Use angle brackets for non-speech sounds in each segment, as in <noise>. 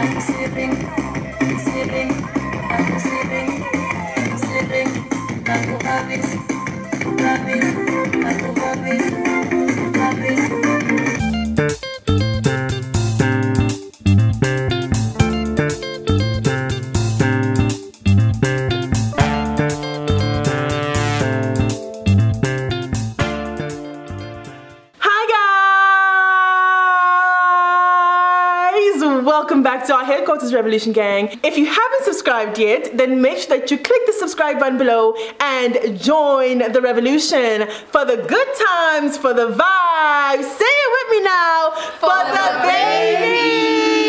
welcome back to headquarters revolution gang. If you haven't subscribed yet then make sure that you click the subscribe button below and join the revolution for the good times for the vibes. Say it with me now. For, for the, the babies.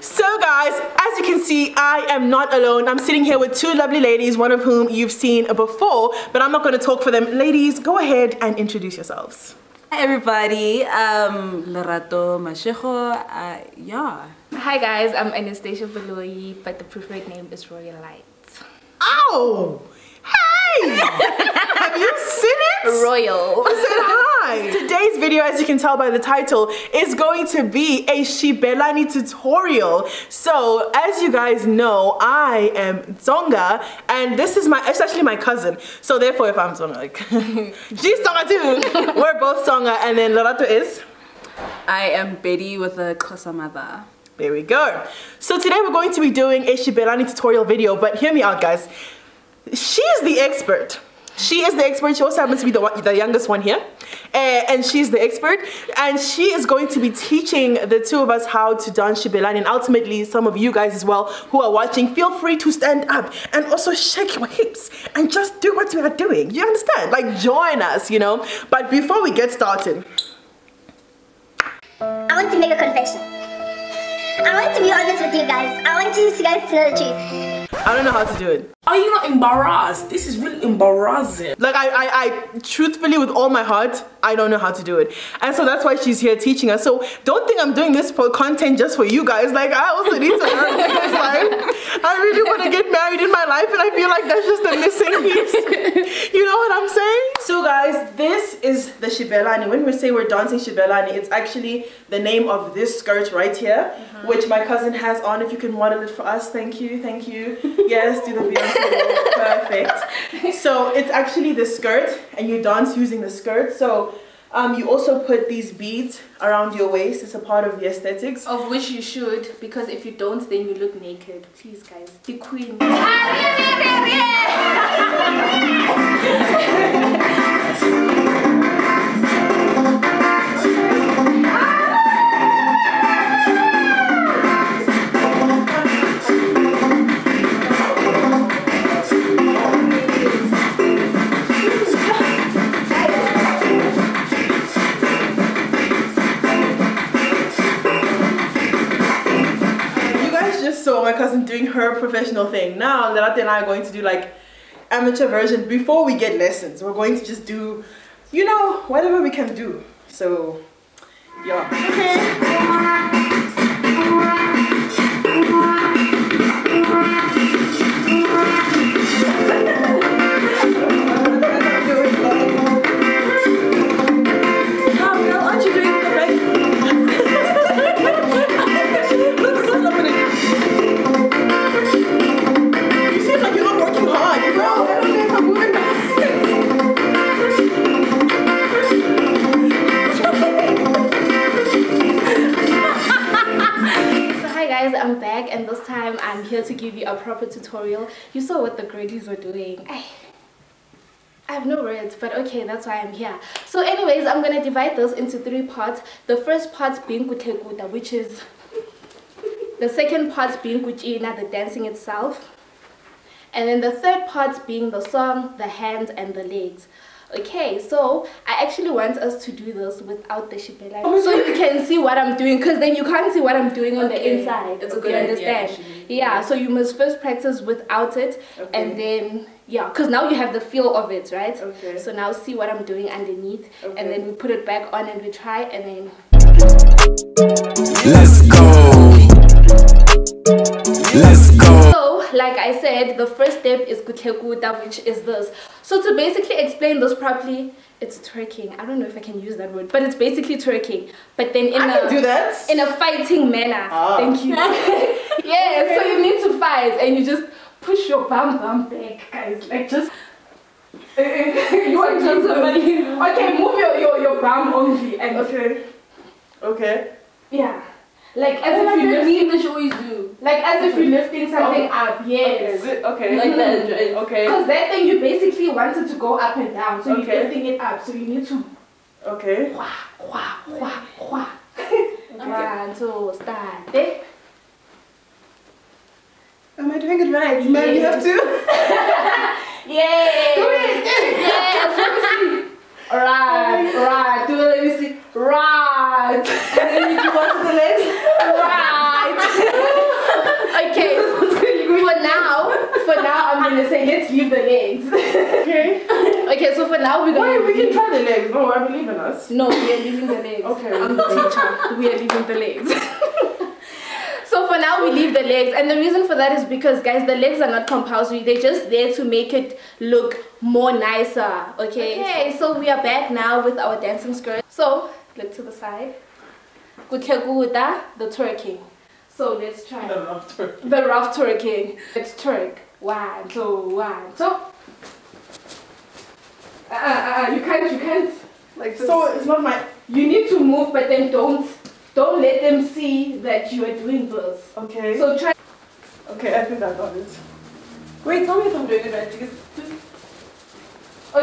so guys as you can see I am not alone. I'm sitting here with two lovely ladies one of whom you've seen before but I'm not going to talk for them. Ladies go ahead and introduce yourselves Hi everybody, um, Lerato Mashego, uh, yeah. Hi guys, I'm Anastasia Baloyi, but the preferred name is Royal Light. Oh! Hey! <laughs> Have you seen it? Royal. Hi. Today's video, as you can tell by the title, is going to be a Xibelani tutorial. So, as you guys know, I am Tsonga, and this is my, it's actually my cousin. So therefore, if I'm Tsonga, like, <laughs> she's Tsonga too. <laughs> We're both Tsonga, and then Lerato is? I am Pedi with a Xhosa mother. There we go. So today we're going to be doing a Xibelani tutorial video, but hear me out guys. She is the expert. She is the expert. She also happens to be the, one, the youngest one here. Uh, and she's the expert. And she is going to be teaching the two of us how to dance Xibelani. And ultimately, some of you guys as well who are watching, feel free to stand up and also shake your hips and just do what we are doing. You understand? Like, join us, you know? But before we get started, I want to make a confession. I want to be honest with you guys. I want you guys to know the truth. I don't know how to do it. Are you not embarrassed? This is really embarrassing. Like I, I, I, truthfully with all my heart, I don't know how to do it. And so that's why she's here teaching us. So don't think I'm doing this for content just for you guys. Like I also need to learn <laughs> because like, I really want to get married in my life and I feel like that's just a missing <laughs> piece. you know what I'm saying? So guys, this is the Xibelani. When we say we're dancing Xibelani, it's actually the name of this skirt right here, mm -hmm. which my cousin has on. If you can model it for us, thank you, thank you. <laughs> Yes, do the Beyonce perfect. So it's actually the skirt and you dance using the skirt. So um, you also put these beads around your waist. It's a part of the aesthetics. Of which you should, because if you don't, then you look naked. Please, guys. The queen. <laughs> and I are going to do like amateur version before we get lessons. We're going to just do, you know, whatever we can do. So, yeah. a tutorial. You saw what the gradies were doing. I, I have no words, but okay, that's why I'm here. So anyways, I'm going to divide those into three parts. The first part being kutlekuta, which is the second part being kuchina, the dancing itself. And then the third part being the song, the hands, and the legs. Okay, so I actually want us to do this without the shibela. Oh so you can see what I'm doing because then you can't see what I'm doing on okay. the inside. It's a good you understand? Idea, yeah, so you must first practice without it okay. and then yeah, because now you have the feel of it, right? Okay. So now see what I'm doing underneath okay. and then we put it back on and we try and then Let's go. Let's go. So, like I said, the first step is kutlekuta, which is this. So to basically explain this properly, it's twerking. I don't know if I can use that word, but it's basically twerking. But then in I a can do that. in a fighting manner. Ah. Thank you. <laughs> yeah, so you need to fight and you just push your bum bum back, guys. Like just <laughs> you want to somebody okay, move your, your, your bum only and Okay. Okay. yeah. Like as like if you the lift English always do. like as if you're lifting something up, yes. Okay. Okay. Like that. Okay. Because that thing you basically wanted to go up and down, so Okay. you're lifting it up, so you need to Okay. wah, wah, wah, wah. One, two, start. Eh? Am I doing it right? Man, you have to. <laughs> Yay! Do it! Yes, let me see. <laughs> Right, right. Do it, let me see. Right. And then you what to the legs? Right. <laughs> okay. For now, for now, I'm gonna say let's leave the legs. Okay. okay, so for now we're gonna. Wait, we can try the legs. No, I believe in us. No, we are leaving the legs. Okay. I'm the teacher. We are leaving the legs. <laughs> so for now we leave the legs and the reason for that is because guys the legs are not compulsory they're just there to make it look more nicer okay okay so we are back now with our dancing skirt so look to the side Kutlekuta, the twerking so let's try The rough turn. the rough twerking let's twerk one two one two uh, uh, uh, you can't you can't like this. So it's not my. You need to move, but then don't don't let them see that you are doing this. Okay. So try. okay, I think I got it. Wait, tell me if I'm doing it right.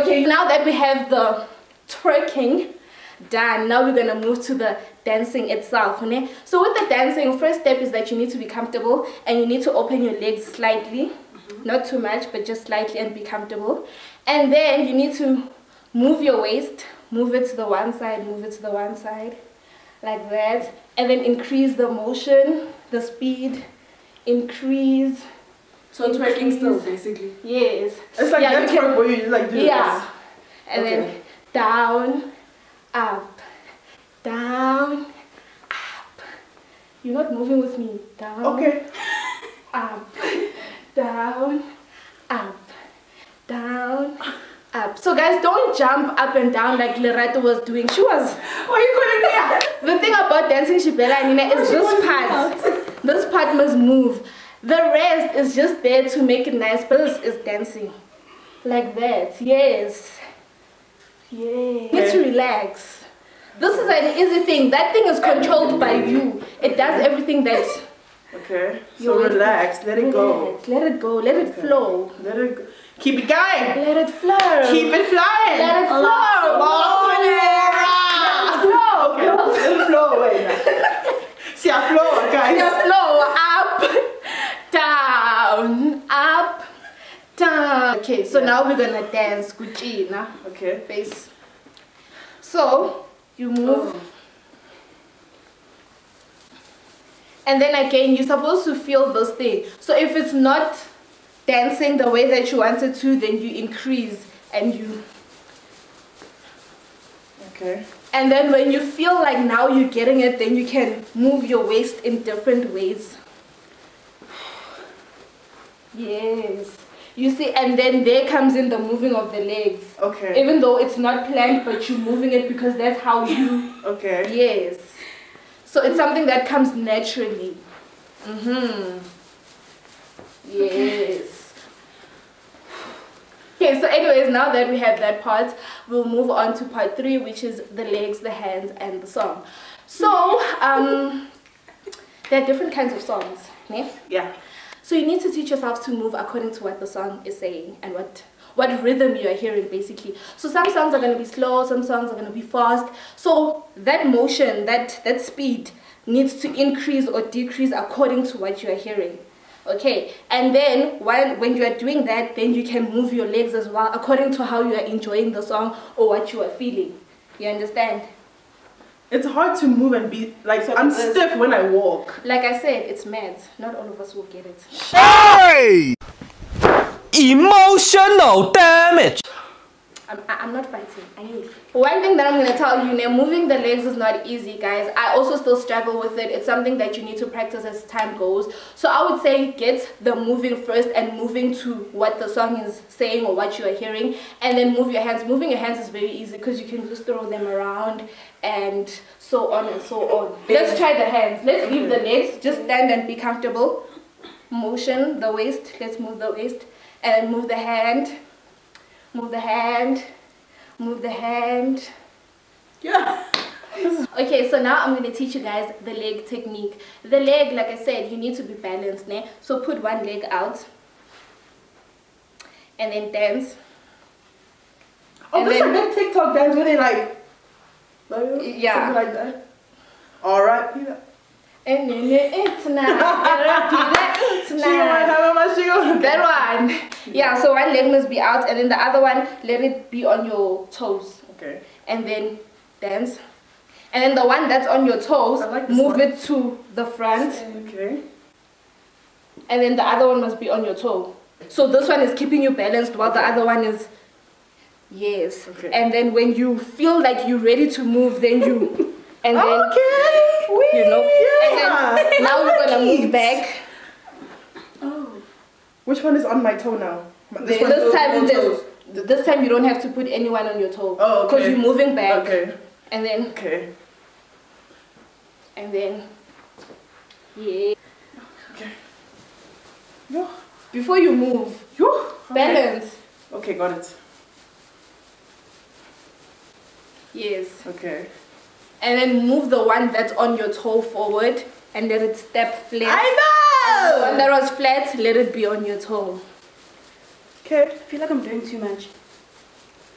Okay, now that we have the twerking done, now we're gonna move to the dancing itself. ne? So with the dancing, first step is that you need to be comfortable and you need to open your legs slightly, mm-hmm. not too much, but just slightly and be comfortable. And then you need to move your waist, move it to the one side, move it to the one side, like that, and then increase the motion, the speed, increase. So twerking still, increase. basically. Yes. it's like Yeah, that you can- twerk where you like do Yeah. this. And Okay. then down, up, down, up. You're not moving with me. Down, Okay. up, <laughs> down, up, down, up. So guys, don't jump up and down like Lerato was doing. She was. Why are you calling me out? The thing about dancing Shibela and Nina is oh, this part. This part must move. The rest is just there to make it nice, but this is dancing. Like that. Yes. Need to relax. This is an easy thing. That thing is controlled by you. It does everything that Okay. So relax. Let it go. Let it go. Let it Okay. flow. Let it go. Keep it going. Let it flow. Keep it flying. Let it flow. Oh, yeah. Flow. Okay, let it flow I flow, guys. Flow up, down, up, down. Okay, so now we're gonna dance Gucci Okay. base. So you move. And then again, you're supposed to feel this thing. So if it's not dancing the way that you wanted to, then you increase and you Okay. and then when you feel like now you're getting it, then you can move your waist in different ways. <sighs> Yes. You see, and then there comes in the moving of the legs. Okay. Even though it's not planned, but you're moving it because that's how you. <laughs> Okay. Yes. So it's something that comes naturally. Mm-hmm. Yes. Okay, so anyways, now that we have that part, we'll move on to part three, which is the legs, the hands, and the song. So, um, there are different kinds of songs. ne? Yeah. So you need to teach yourself to move according to what the song is saying and what what rhythm you are hearing basically. So some songs are gonna be slow, some songs are gonna be fast. So that motion, that that speed needs to increase or decrease according to what you are hearing. Okay, and then when when you are doing that, then you can move your legs as well according to how you are enjoying the song or what you are feeling. You understand? It's hard to move and be like so I'm stiff when I walk. Like I said, it's mad. Not all of us will get it. Hey! Emotional damage. I'm, I- I'm not fighting. I need. One thing that I'm gonna tell you now, moving the legs is not easy, guys. I also still struggle with it. It's something that you need to practice as time goes. So I would say get the moving first and moving to what the song is saying or what you are hearing, and then move your hands. Moving your hands is very easy because you can just throw them around and so on and so on. Let's try the hands. Let's leave the legs. Just stand and be comfortable. Motion the waist. Let's move the waist and move the hand. Move the hand. Move the hand. Yeah. <laughs> Okay, so now I'm going to teach you guys the leg technique. The leg, like I said, you need to be balanced. Ne? So put one leg out. And then dance. Oh, And this then- a big TikTok dance where they like, like Yeah. something like that. All right, Peter. And then it's now. <laughs> It's She gonna now. Have my she gonna. That one. Yeah, so one leg must be out and then the other one, let it be on your toes. Okay. And then dance. And then the one that's on your toes, like move one. it to the front. Okay. And then the other one must be on your toe. So this one is keeping you balanced while the other one is yes. Okay. And then when you feel like you're ready to move, then you <laughs> and then okay. you know. Yeah. And then now we're gonna move back. Which one is on my toe now? This, one goes time this, this time you don't have to put anyone on your toe. Oh, okay. Because you're moving back. Okay. And then Okay. and then yeah. Okay. Yo. Before you move, Yo. Okay. balance. Okay, got it. Yes. Okay. And then move the one that's on your toe forward and let it step flat. I The one that was flat, let it be on your toe. Okay. I feel like I'm doing too much.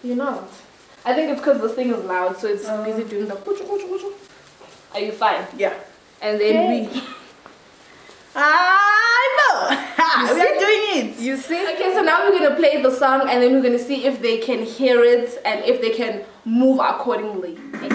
You're not. I think it's because this thing is loud, so it's Uh. busy doing the kuchu, kuchu, kuchu. Are you fine? Yeah. And then we. <laughs> I know. <laughs> We are doing it. You see? Okay, so now we're gonna play the song and then we're gonna see if they can hear it and if they can move accordingly. Now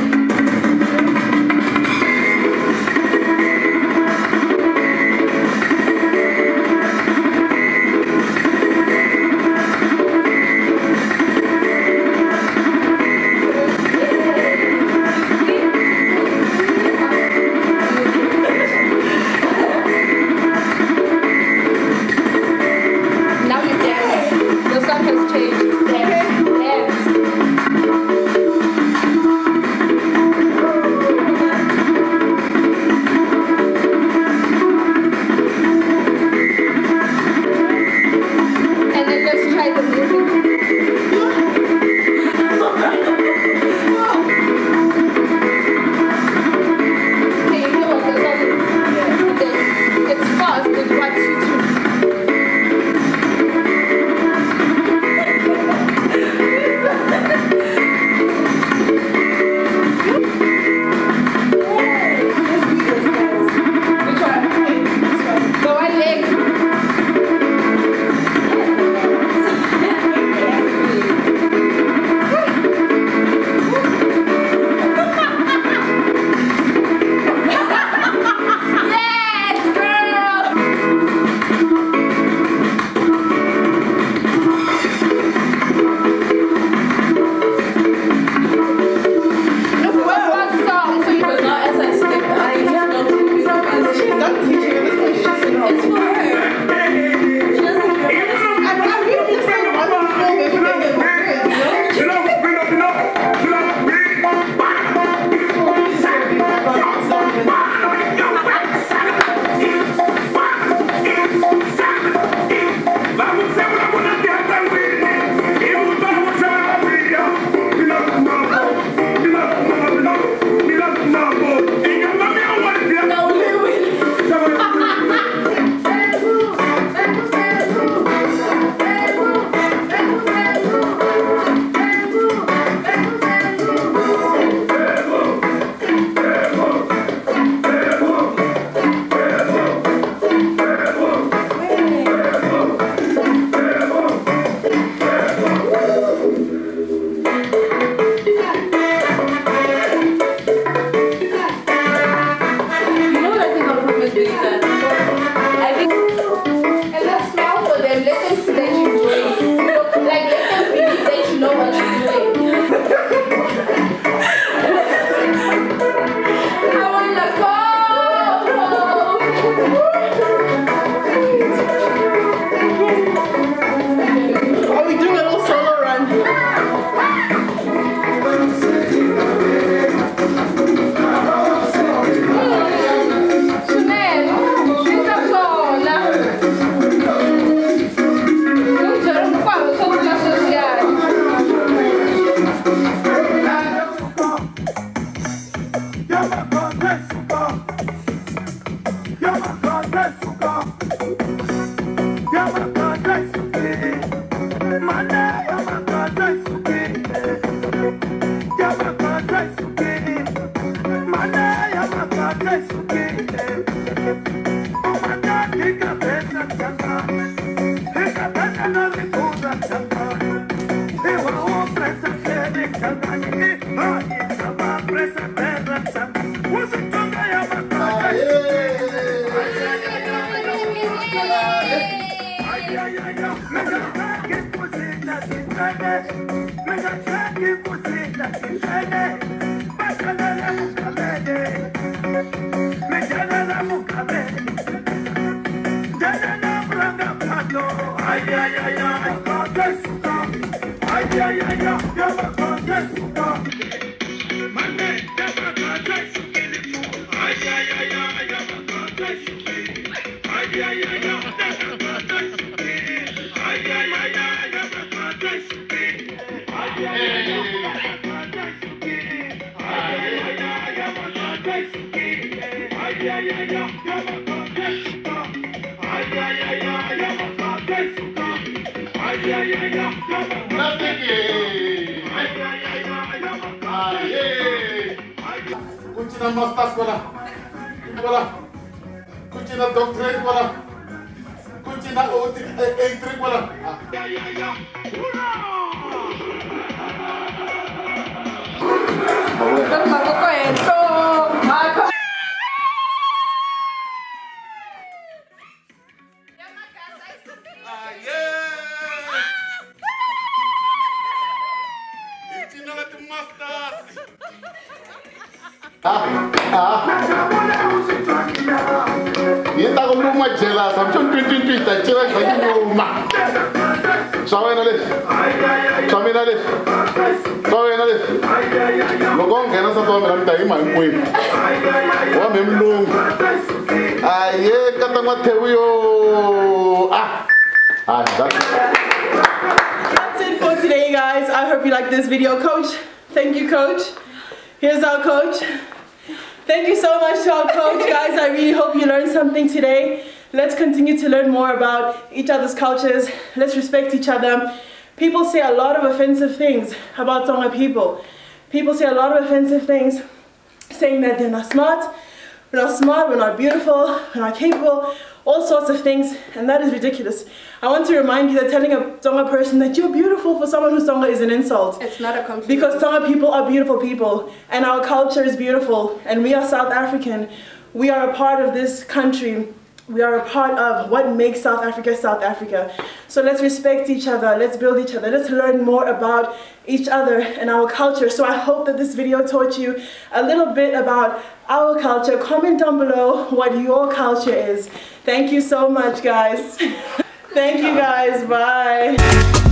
Yes. Kuchina mastas kola, kola, kuchina doctorate kola, Ai, ai, ai, ai. Tất cả. Ah, that's That's it for today, guys. I hope you liked this video. Coach, thank you, coach. Here's our coach. Thank you so much to our coach, guys. I really hope you learned something today. Let's continue to learn more about each other's cultures. Let's respect each other. People say a lot of offensive things about Tsonga people. People say a lot of offensive things, saying that they're not smart, we're not smart, we're not beautiful, we're not capable, all sorts of things, and that is ridiculous. I want to remind you that telling a Tsonga person that you're beautiful for someone who's Tsonga is an insult. It's not a compliment. Because Tsonga people are beautiful people, and our culture is beautiful, and we are South African. We are a part of this country. We are a part of what makes South Africa South Africa. So let's respect each other, let's build each other, let's learn more about each other and our culture. So I hope that this video taught you a little bit about our culture. Comment down below what your culture is. Thank you so much, guys. <laughs> Thank you, guys. Bye.